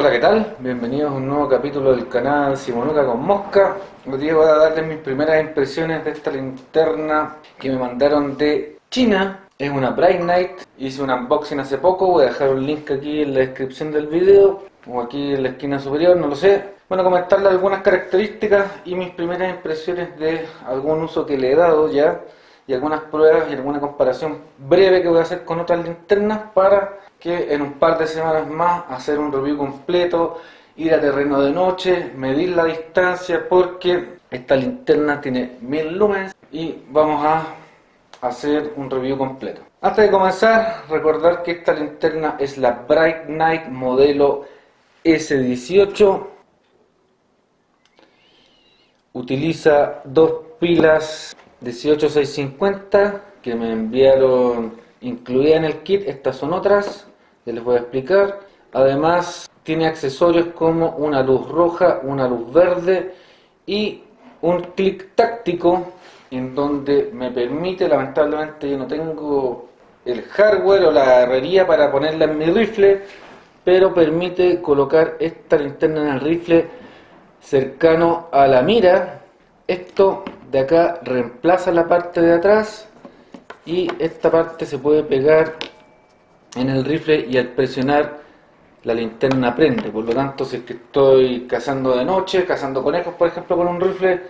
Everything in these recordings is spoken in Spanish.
Hola, ¿qué tal? Bienvenidos a un nuevo capítulo del canal Simonuca con Mosca. Hoy día voy a darles mis primeras impresiones de esta linterna que me mandaron de China. Es una Bright Night. Hice un unboxing hace poco. Voy a dejar un link aquí en la descripción del video o aquí en la esquina superior, no lo sé. Bueno, comentarles algunas características y mis primeras impresiones de algún uso que le he dado ya y algunas pruebas y alguna comparación breve que voy a hacer con otras linternas para que en un par de semanas más hacer un review completo, ir a terreno de noche, medir la distancia porque esta linterna tiene 1000 lumens y vamos a hacer un review completo. Antes de comenzar, recordar que esta linterna es la Bright Night modelo S18. Utiliza dos pilas 18650 que me enviaron incluida en el kit. Estas son otras les voy a explicar. Además, tiene accesorios como una luz roja, una luz verde y un clic táctico en donde me permite, lamentablemente yo no tengo el hardware o la herrería para ponerla en mi rifle, pero permite colocar esta linterna en el rifle cercano a la mira. Esto de acá reemplaza la parte de atrás y esta parte se puede pegar en el rifle y al presionar la linterna prende. Por lo tanto, si es que estoy cazando de noche, cazando conejos, por ejemplo, con un rifle,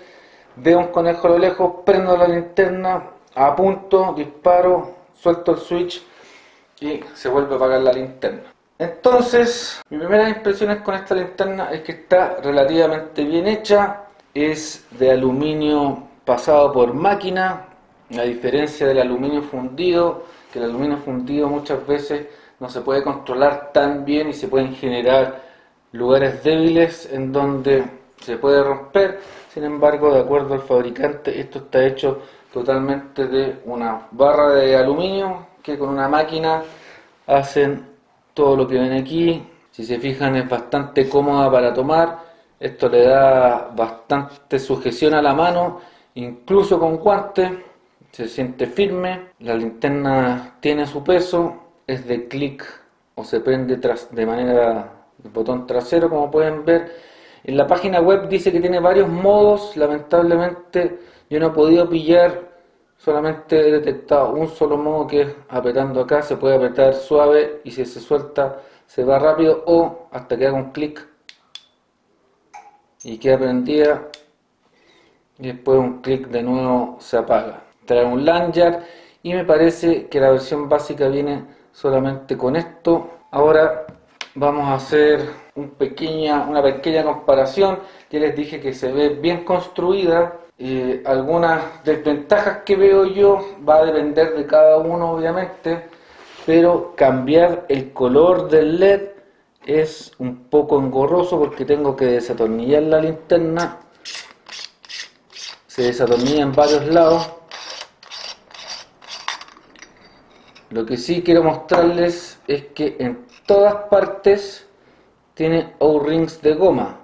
veo un conejo a lo lejos, prendo la linterna, apunto, disparo, suelto el switch y se vuelve a apagar la linterna. Entonces, mi primera impresiones con esta linterna es que está relativamente bien hecha, es de aluminio pasado por máquina, a diferencia del aluminio fundido, que el aluminio fundido muchas veces no se puede controlar tan bien y se pueden generar lugares débiles en donde se puede romper. Sin embargo, de acuerdo al fabricante, esto está hecho totalmente de una barra de aluminio que con una máquina hacen todo lo que ven aquí. Si se fijan es bastante cómoda para tomar. Esto le da bastante sujeción a la mano, incluso con guantes se siente firme, la linterna tiene su peso, es de clic o se prende tras, de manera de botón trasero como pueden ver. En la página web dice que tiene varios modos, lamentablemente yo no he podido pillar, solamente he detectado un solo modo que es apretando acá, se puede apretar suave y si se suelta se va rápido o hasta que haga un clic y queda prendida y después un clic de nuevo se apaga trae un lanyard y me parece que la versión básica viene solamente con esto. Ahora vamos a hacer una pequeña comparación. Ya les dije que se ve bien construida. Eh, algunas desventajas que veo yo va a depender de cada uno obviamente, pero cambiar el color del LED es un poco engorroso porque tengo que desatornillar la linterna. Se desatornilla en varios lados Lo que sí quiero mostrarles es que en todas partes tiene O-rings de goma.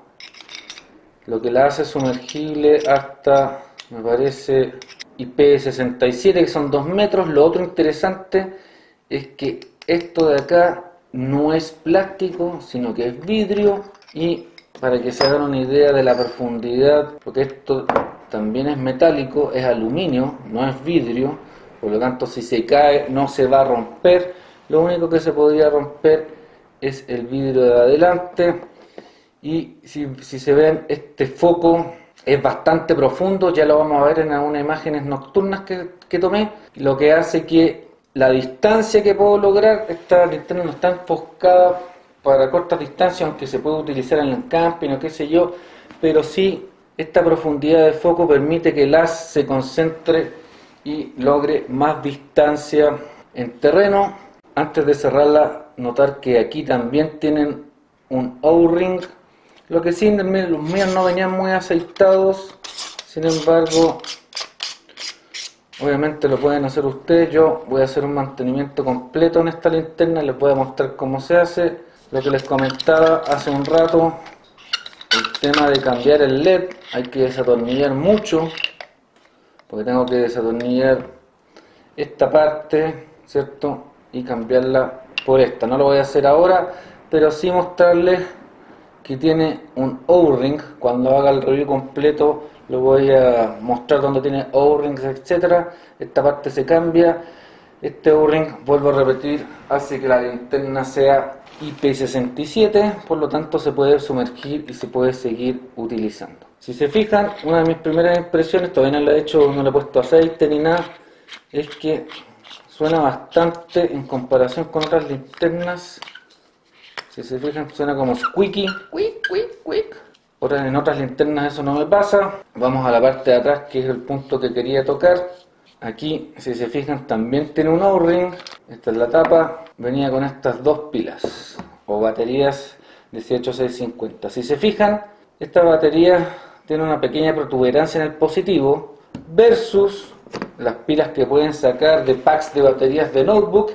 Lo que la hace sumergible hasta, me parece, IP67, que son 2 metros. Lo otro interesante es que esto de acá no es plástico, sino que es vidrio. Y para que se hagan una idea de la profundidad, porque esto también es metálico, es aluminio, no es vidrio por lo tanto, si se cae no se va a romper. Lo único que se podría romper es el vidrio de adelante. Y si, se ven, este foco es bastante profundo, ya lo vamos a ver en algunas imágenes nocturnas que, que tomé, lo que hace que la distancia que puedo lograr, esta linterna no está enfocada para cortas distancias, aunque se puede utilizar en el camping o qué sé yo, pero sí esta profundidad de foco permite que el haz se concentre y logre más distancia en terreno. Antes de cerrarla, notar que aquí también tienen un O-ring. Lo que sí, los míos no venían muy aceitados. Sin embargo, obviamente lo pueden hacer ustedes. Yo voy a hacer un mantenimiento completo en esta linterna. Les voy a mostrar cómo se hace. Lo que les comentaba hace un rato. El tema de cambiar el LED. Hay que desatornillar mucho porque tengo que desatornillar esta parte, ¿cierto? Y cambiarla por esta. No lo voy a hacer ahora, pero sí mostrarles que tiene un O-ring. Cuando haga el review completo lo voy a mostrar donde tiene O-rings, etcétera. Esta parte se cambia. Este O-ring, vuelvo a repetir, hace que la linterna sea IP67, por lo tanto se puede sumergir y se puede seguir utilizando. Si se fijan, una de mis primeras impresiones, todavía no le he hecho, no le he puesto aceite ni nada, es que suena bastante en comparación con otras linternas. Si se fijan, suena como squeaky, quick, quick, quick. Ahora en otras linternas eso no me pasa. Vamos a la parte de atrás, que es el punto que quería tocar. Aquí, si se fijan, también tiene un O-ring. Esta es la tapa. Venía con estas dos pilas o baterías 18650. Si se fijan, esta batería tiene una pequeña protuberancia en el positivo versus las pilas que pueden sacar de packs de baterías de notebook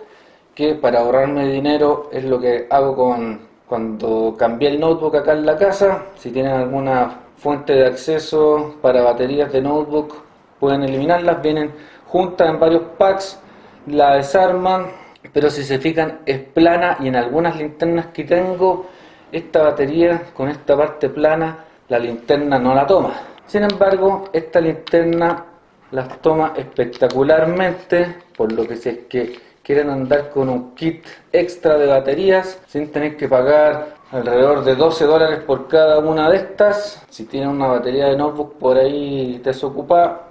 que para ahorrarme dinero es lo que hago con cuando cambié el notebook acá en la casa. Si tienen alguna fuente de acceso para baterías de notebook pueden eliminarlas. Vienen juntas en varios packs la desarman pero si se fijan es plana y en algunas linternas que tengo esta batería con esta parte plana la linterna no la toma. Sin embargo, esta linterna las toma espectacularmente, por lo que si es que quieren andar con un kit extra de baterías sin tener que pagar alrededor de 12 dólares por cada una de estas, si tienen una batería de notebook por ahí desocupada,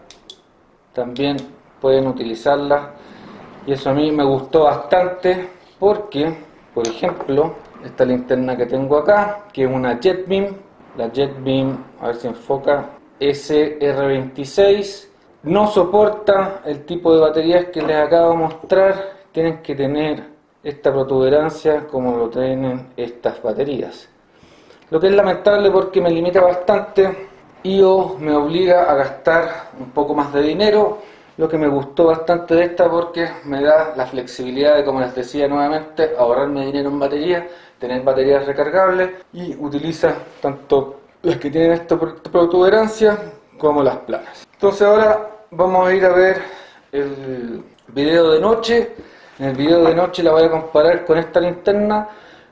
también pueden utilizarla y eso a mí me gustó bastante porque, por ejemplo, esta linterna que tengo acá, que es una JetBeam, la JetBeam, a ver si enfoca, SR26. No soporta el tipo de baterías que les acabo de mostrar. Tienen que tener esta protuberancia como lo tienen estas baterías. Lo que es lamentable porque me limita bastante y o me obliga a gastar un poco más de dinero. Lo que me gustó bastante de esta porque me da la flexibilidad de, como les decía nuevamente, ahorrarme dinero en batería tener baterías recargables y utiliza tanto las que tienen esta protuberancia como las planas. Entonces ahora vamos a ir a ver el video de noche. En el video de noche la voy a comparar con esta linterna,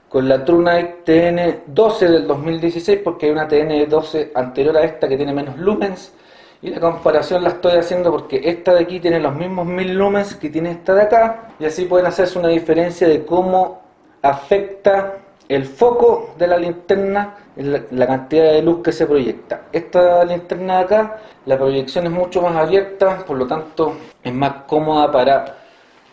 con la TrueNight TN12 del 2016, porque hay una TN12 anterior a esta que tiene menos lumens. Y la comparación la estoy haciendo porque esta de aquí tiene los mismos 1000 lumens que tiene esta de acá. Y así pueden hacerse una diferencia de cómo afecta el foco de la linterna la, cantidad de luz que se proyecta. Esta linterna de acá, la proyección es mucho más abierta, por lo tanto es más cómoda para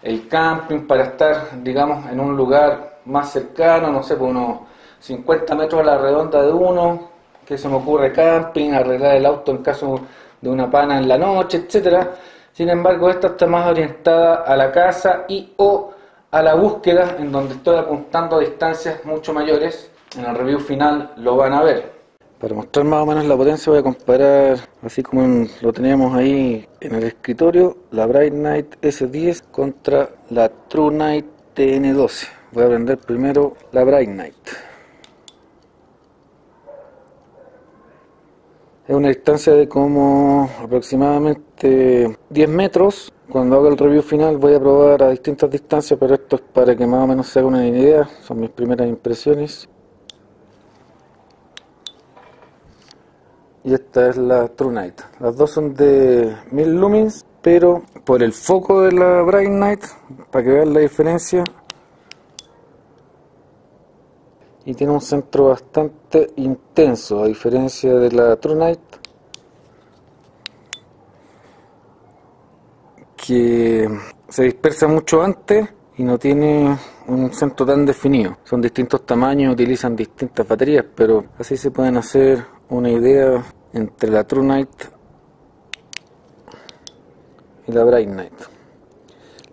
el camping, para estar, digamos, en un lugar más cercano, no sé, por unos 50 metros a la redonda de uno, que se me ocurre camping, arreglar el auto en caso de una pana en la noche, etcétera. Sin embargo, esta está más orientada a la casa y o a la búsqueda en donde estoy apuntando a distancias mucho mayores. En el review final lo van a ver. Para mostrar más o menos la potencia voy a comparar, así como lo teníamos ahí en el escritorio, la Bright Night S10 contra la True Night TN12. Voy a prender primero la Bright Night. Es una distancia de como aproximadamente 10 metros cuando haga el review final voy a probar a distintas distancias, pero esto es para que más o menos se haga una idea, son mis primeras impresiones. Y esta es la True Night. Las dos son de 1000 lumens, pero por el foco de la Bright Night, para que vean la diferencia, y tiene un centro bastante intenso, a diferencia de la True Night que se dispersa mucho antes y no tiene un centro tan definido. Son distintos tamaños, utilizan distintas baterías, pero así se pueden hacer una idea entre la True Night y la Bright Night.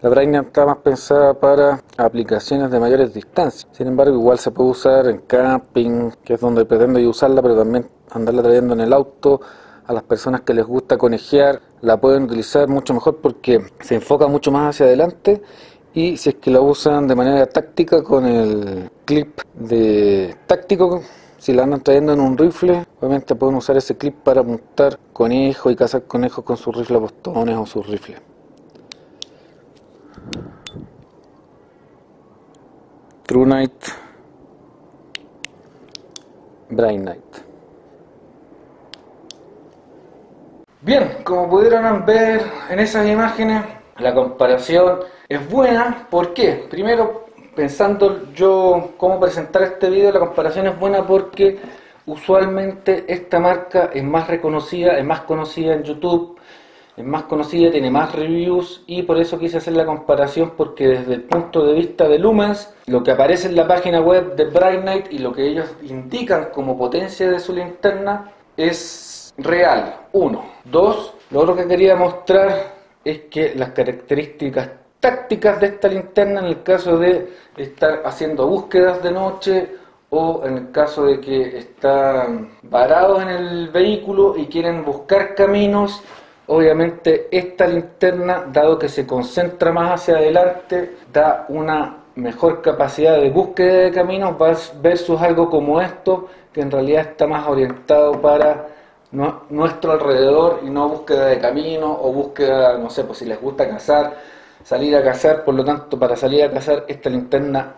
La Bright Night está más pensada para aplicaciones de mayores distancias. Sin embargo, igual se puede usar en camping, que es donde pretendo yo usarla, pero también andarla trayendo en el auto a las personas que les gusta conejear la pueden utilizar mucho mejor porque se enfoca mucho más hacia adelante y si es que la usan de manera táctica con el clip de táctico si la andan trayendo en un rifle obviamente pueden usar ese clip para apuntar conejos y cazar conejos con sus rifles postones o sus rifles True Night Bright Night. Bien, como pudieron ver en esas imágenes, la comparación es buena. ¿Por qué? Primero, pensando yo cómo presentar este video, la comparación es buena porque usualmente esta marca es más reconocida, es más conocida en YouTube, es más conocida, tiene más reviews y por eso quise hacer la comparación porque desde el punto de vista de lumens, lo que aparece en la página web de Bright Night y lo que ellos indican como potencia de su linterna es real, uno. Dos, lo que quería mostrar es que las características tácticas de esta linterna en el caso de estar haciendo búsquedas de noche o en el caso de que están varados en el vehículo y quieren buscar caminos, obviamente esta linterna, dado que se concentra más hacia adelante, da una mejor capacidad de búsqueda de caminos versus algo como esto, que en realidad está más orientado para nuestro alrededor y no búsqueda de camino o búsqueda, no sé, pues si les gusta cazar, salir a cazar, por lo tanto para salir a cazar esta linterna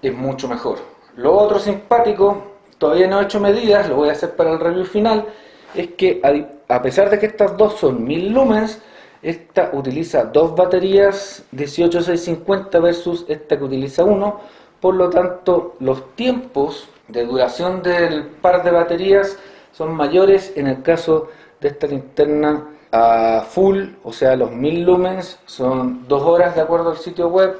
es mucho mejor. Lo otro simpático, todavía no he hecho medidas, lo voy a hacer para el review final, es que a pesar de que estas dos son 1000 lumens, esta utiliza dos baterías 18650 versus esta que utiliza uno, por lo tanto los tiempos de duración del par de baterías son mayores en el caso de esta linterna a full, o sea, los 1000 lumens son 2 horas de acuerdo al sitio web.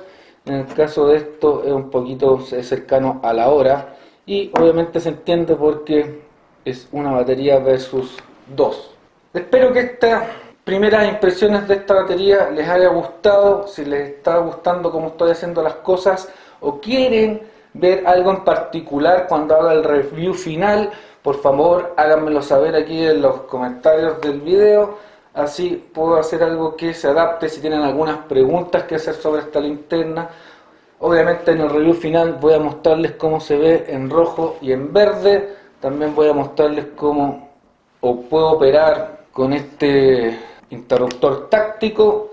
En el caso de esto es un poquito cercano a la hora y obviamente se entiende porque es una batería versus 2. Espero que estas primeras impresiones de esta batería les haya gustado, si les está gustando cómo estoy haciendo las cosas o quieren ver algo en particular cuando haga el review final por favor háganmelo saber aquí en los comentarios del video, así puedo hacer algo que se adapte. Si tienen algunas preguntas que hacer sobre esta linterna. Obviamente en el review final voy a mostrarles cómo se ve en rojo y en verde, también voy a mostrarles cómo puedo operar con este interruptor táctico.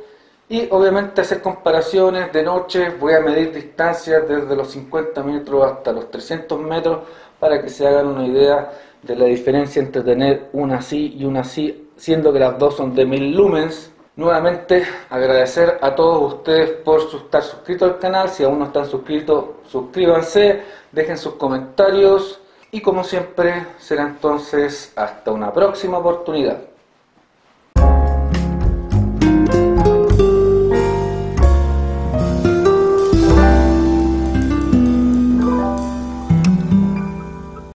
Y obviamente hacer comparaciones de noche, voy a medir distancias desde los 50 metros hasta los 300 metros para que se hagan una idea de la diferencia entre tener una así y una así, siendo que las dos son de 1000 lumens. Nuevamente agradecer a todos ustedes por estar suscritos al canal, si aún no están suscritos suscríbanse, dejen sus comentarios y como siempre será entonces hasta una próxima oportunidad.